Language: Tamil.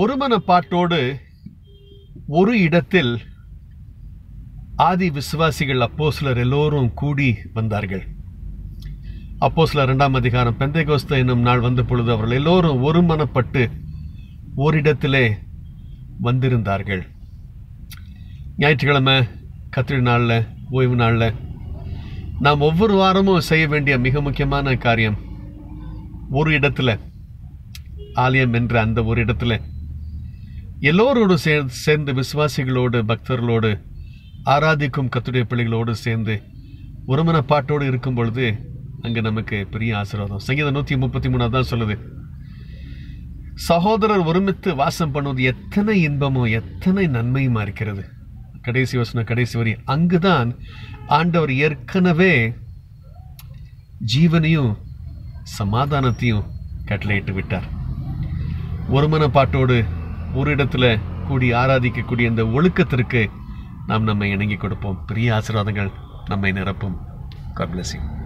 ஒருமனப்பாட்டோடு ஒரு இடத்தில் ஆதி விசுவாசிகள் அப்போஸ்லர் எல்லோரும் கூடி வந்தார்கள். அப்போஸ்லர் இரண்டாம் அதிகாரம் பெந்தைகோஸ்த என்னும் நாள் வந்த பொழுது அவர்கள் எல்லோரும் ஒருமனப்பட்டு ஓரிடத்திலே வந்திருந்தார்கள். ஞாயிற்றுக்கிழமை கத்திரி நாளில் ஓய்வு நாளில் நாம் ஒவ்வொரு வாரமும் செய்ய வேண்டிய மிக முக்கியமான காரியம் ஒரு இடத்துல ஆலயம் என்ற அந்த ஒரு இடத்துல எல்லோரோடு சேர்ந்து சேர்ந்து விசுவாசிகளோடு பக்தர்களோடு ஆராதிக்கும் கத்துடைய பிள்ளைகளோடு சேர்ந்து ஒருமனப்பாட்டோடு இருக்கும் பொழுது அங்கே நமக்கு பெரிய ஆசீர்வாதம். சங்கீதம் நூற்றி முப்பத்தி மூணாவது தான் சொல்லுது. சகோதரர் ஒருமித்து வாசம் பண்ணுவது எத்தனை இன்பமோ எத்தனை நன்மையுமா இருக்கிறது. கடைசி வசனம் கடைசி வரி. அங்குதான் ஆண்டவர் ஏற்கனவே ஜீவனையும் சமாதானத்தையும் கட்டளையிட்டு விட்டார். ஒருமனப்பாட்டோடு ஒரு இடத்துல கூடி ஆராதிக்கக்கூடிய இந்த ஒழுக்கத்திற்கு நாம் நம்மை இணங்கி கொடுப்போம் பெரிய ஆசீர்வாதங்கள் நம்மை நிரப்பும் கபிலசிங்.